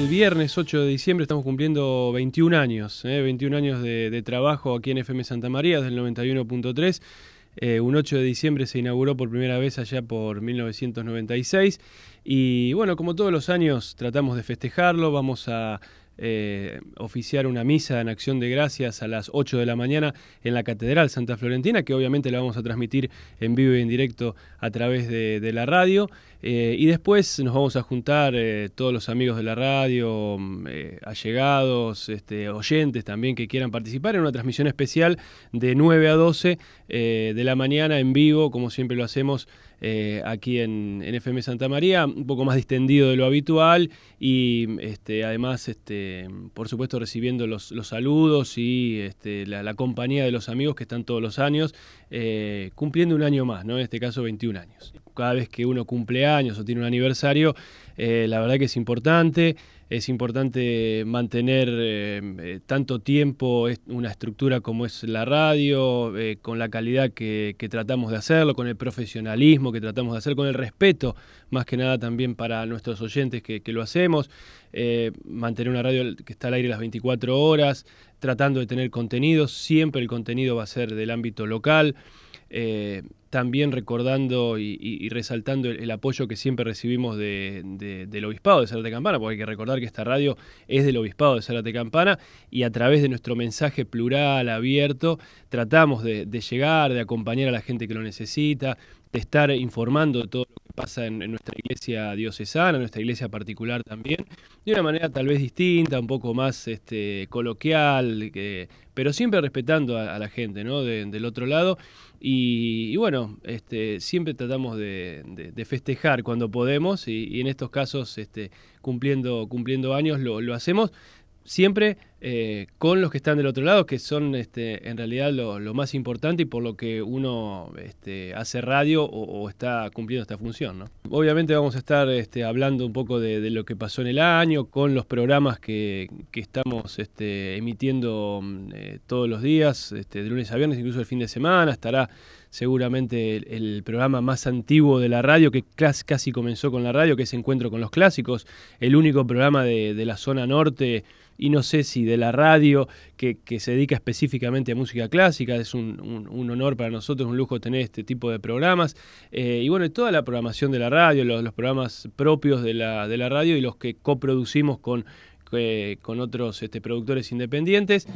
el viernes 8 de diciembre estamos cumpliendo 21 años, 21 años de, trabajo aquí en FM Santa María desde el 91.3. Eh, un 8 de diciembre se inauguró por primera vez allá por 1996 y bueno, como todos los años tratamos de festejarlo, vamos a eh, oficiar una misa en acción de gracias a las 8 de la mañana en la Catedral Santa Florentina, que obviamente la vamos a transmitir en vivo y en directo a través de, la radio. Eh, y después nos vamos a juntar eh, todos los amigos de la radio, mm, allegados, este, oyentes también que quieran participar en una transmisión especial de 9 a 12 de la mañana en vivo, como siempre lo hacemos eh, aquí en, FM Santa María, un poco más distendido de lo habitual y este, además, este, por supuesto, recibiendo los, saludos y este, la, compañía de los amigos que están todos los años, eh, cumpliendo un año más, ¿no? en este caso 21 años. Cada vez que uno cumple años o tiene un aniversario, eh, la verdad que es importante es importante mantener eh, eh, tanto tiempo una estructura como es la radio, con la calidad que, tratamos de hacerlo, con el profesionalismo que tratamos de hacer, con el respeto, más que nada también para nuestros oyentes que, lo hacemos, mantener una radio que está al aire las 24 horas, tratando de tener contenido, siempre el contenido va a ser del ámbito local. Eh, también recordando y, resaltando el, apoyo que siempre recibimos del Obispado de Zárate Campana, porque hay que recordar que esta radio es del Obispado de Zárate Campana y a través de nuestro mensaje plural, abierto, tratamos de, llegar, de acompañar a la gente que lo necesita, de estar informando todo lo pasa en, nuestra iglesia diocesana, en nuestra iglesia particular también, de una manera tal vez distinta, un poco más este, coloquial, pero siempre respetando a, la gente ¿no? del otro lado. Y, bueno, este, siempre tratamos de, festejar cuando podemos y, en estos casos, este, cumpliendo, cumpliendo años, lo hacemos siempre eh, con los que están del otro lado, que son este, en realidad lo, más importante y por lo que uno este, hace radio o, está cumpliendo esta función. Obviamente vamos a estar este, hablando un poco de, lo que pasó en el año, con los programas que, estamos este, emitiendo mm, eh, todos los días, de lunes a viernes, incluso el fin de semana, estará seguramente el, programa más antiguo de la radio, que casi comenzó con la radio, que es Encuentro con los Clásicos, el único programa de la zona norte y no sé si de la radio que, se dedica específicamente a música clásica. Es un, honor para nosotros, un lujo tener este tipo de programas. Eh, y bueno, toda la programación de la radio, los, programas propios de la, de la radio y los que coproducimos con, eh, con otros este, productores independientes.